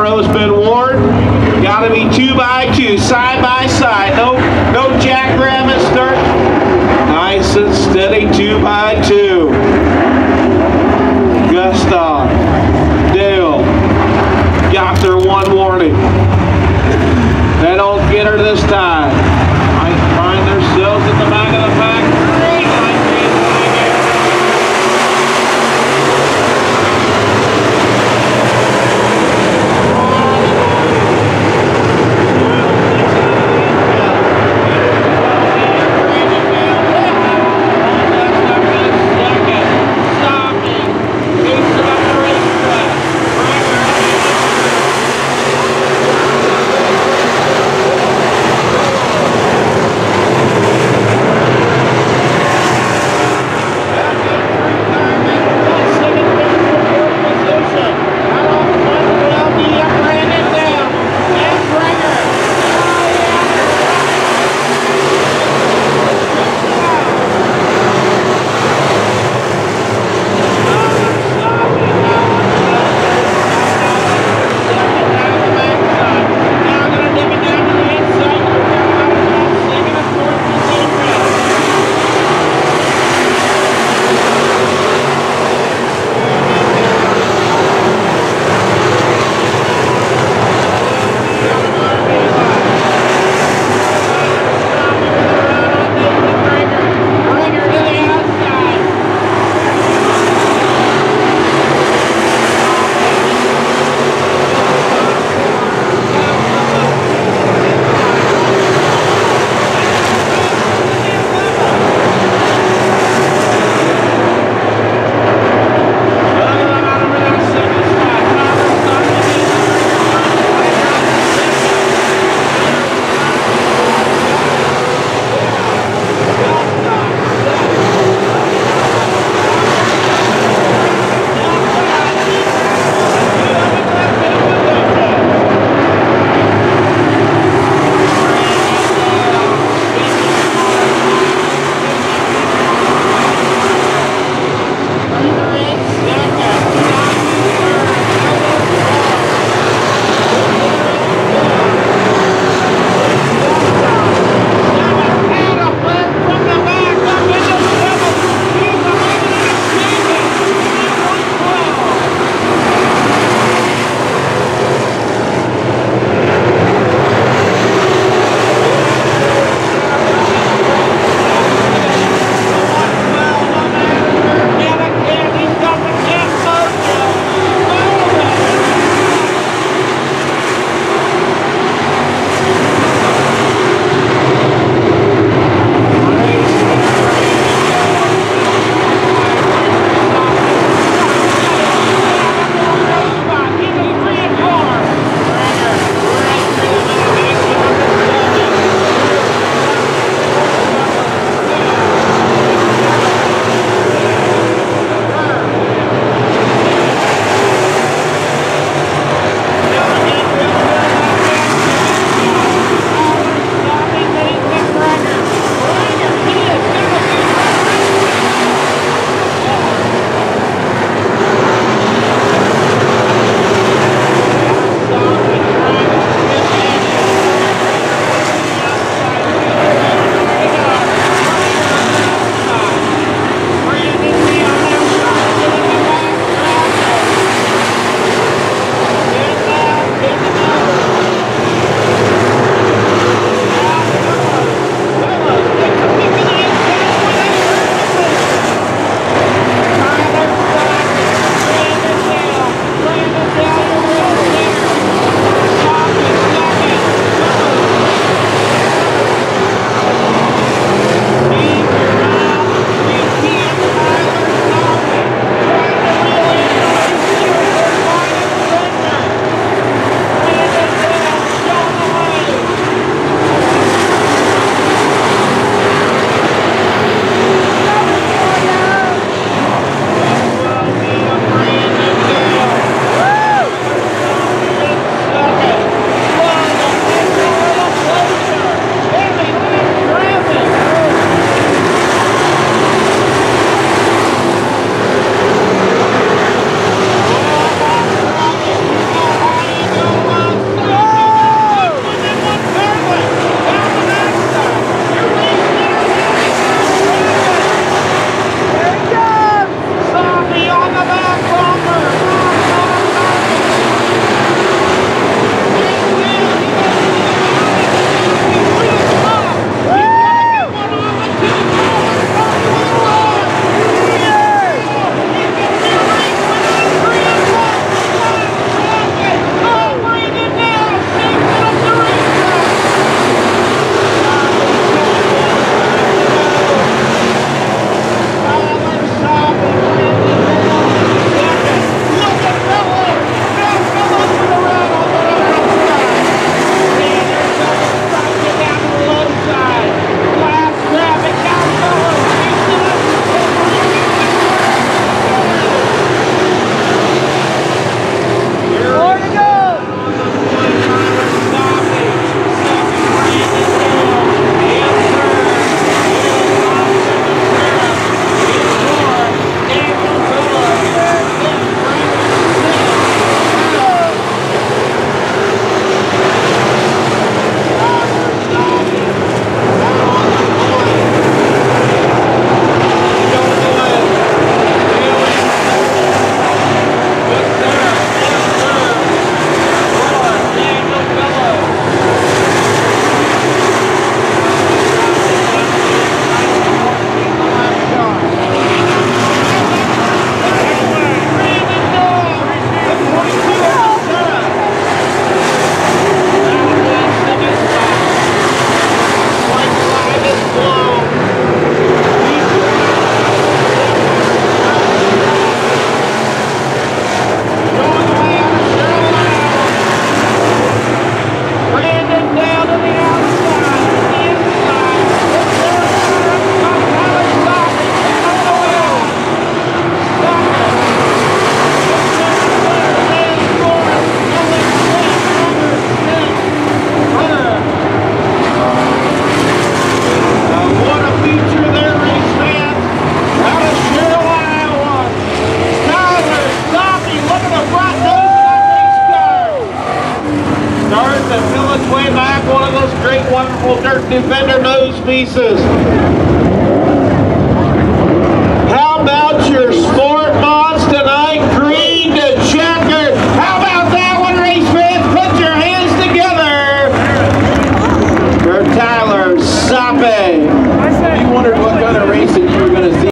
arrow's been worn. Got to be two by two, Defender nose pieces.